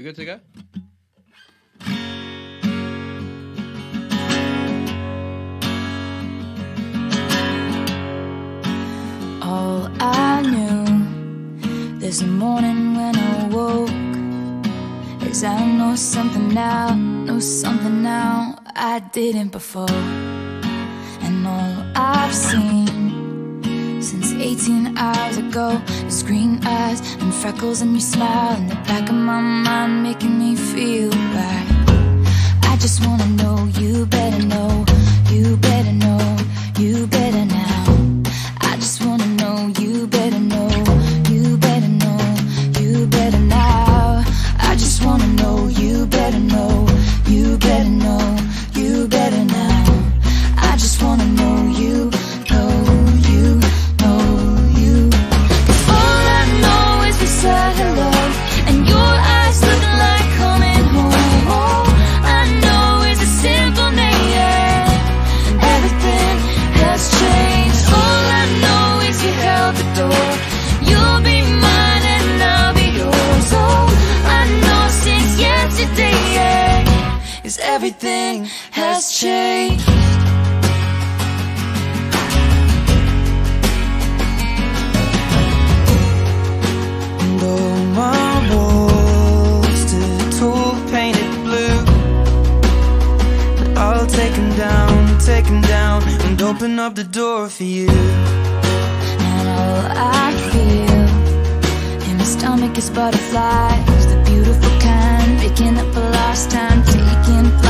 We good to go? All I knew this morning when I woke is I know something now, know something now I didn't before. And all I've seen 18 hours ago. Your green eyes and freckles and your smile In the back of my mind making me feel like I just wanna know, you better know everything has changed. And all my walls tall, painted blue. I'll take them down, take them down, and open up the door for you. And all I feel in my stomach is butterflies, the beautiful kind, picking up a lost time, taking flight.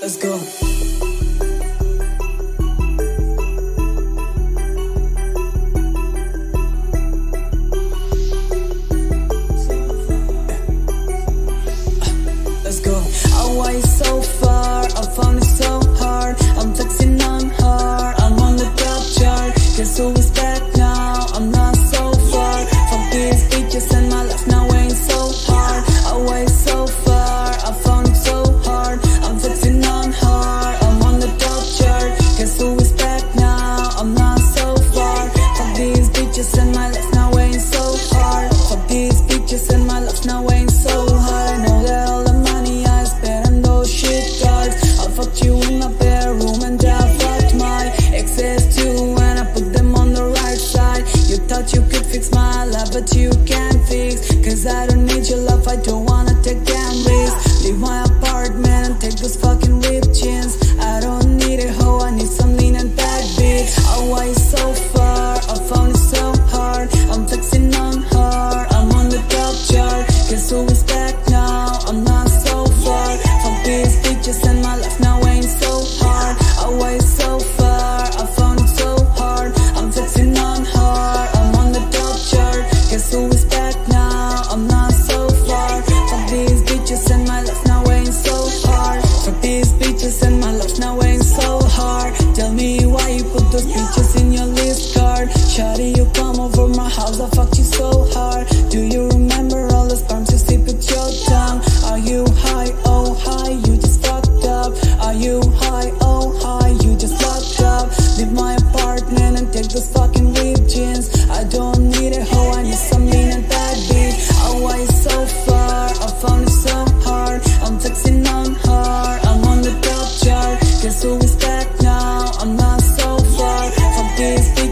Let's go. but you can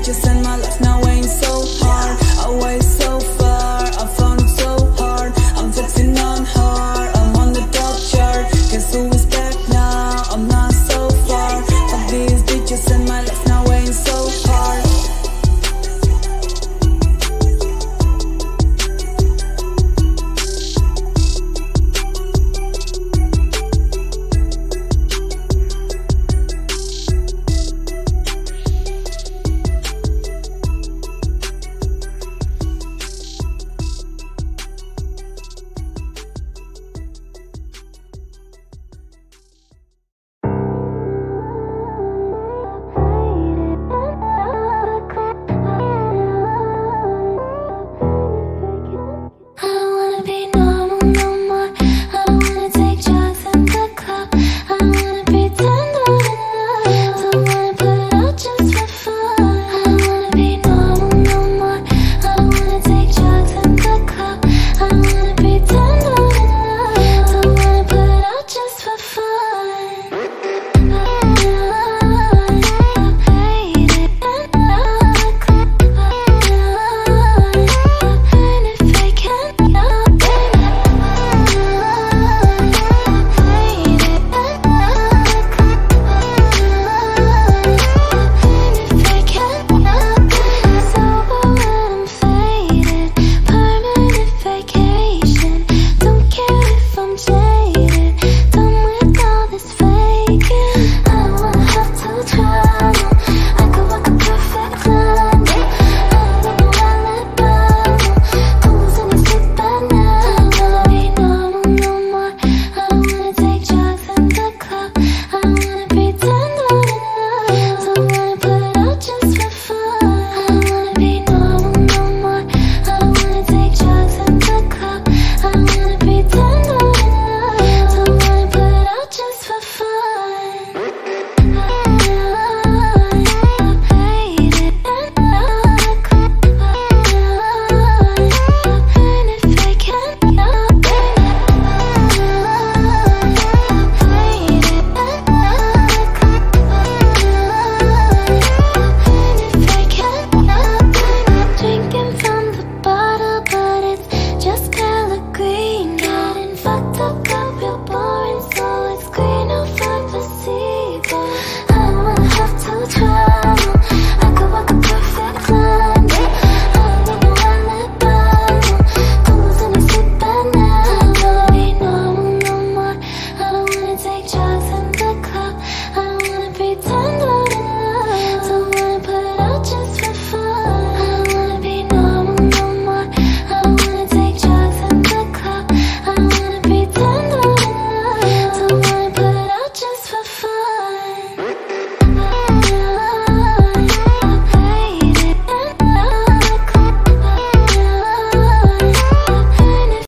just an